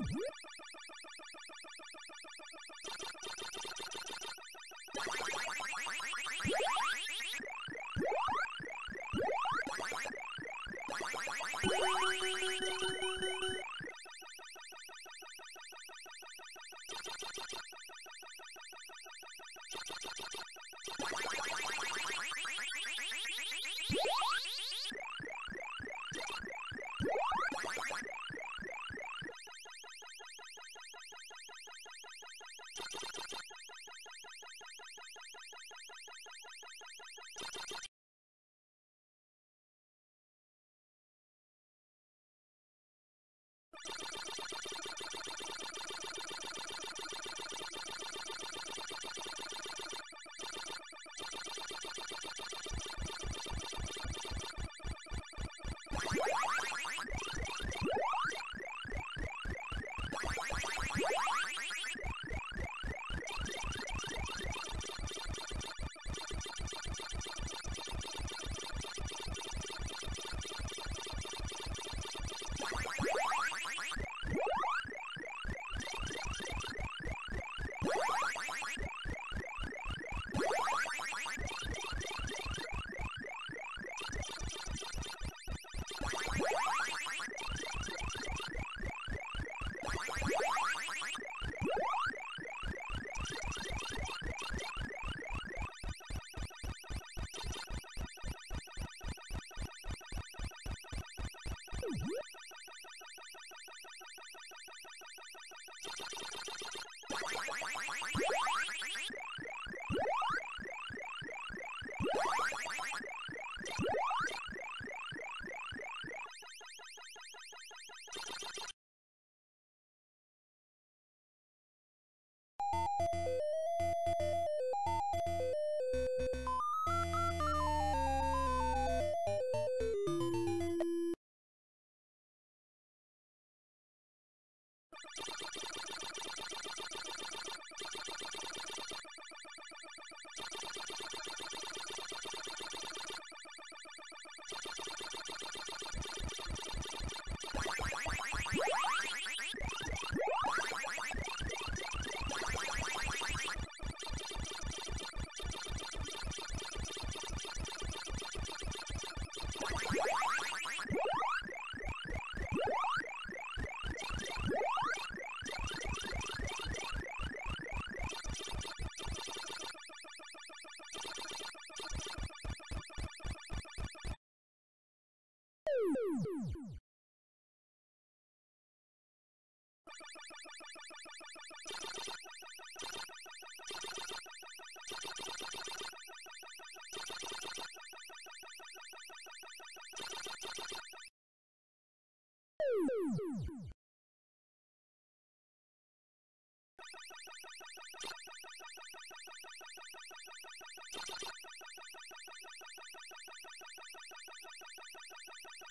Whoop! Woo! you you